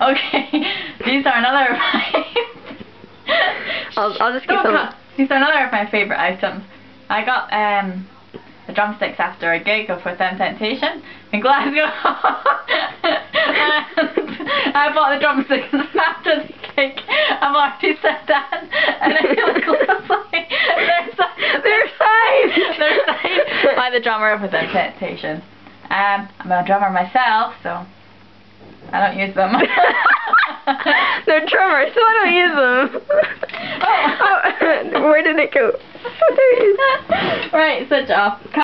Okay, these are another of my. I'll, I'll just get Don't some. These are another of my favourite items. I got um the drumsticks after a gig of Within Temptation in Glasgow. and I bought the drumsticks after the gig. I'm already sat down and I look closely. They're, si- They're signed. they're signed by the drummer of Within Temptation. Um, I'm a drummer myself, so I don't use them. They're drummers, so I don't use them. Oh. Oh, where did it go? There it is. right, switch off.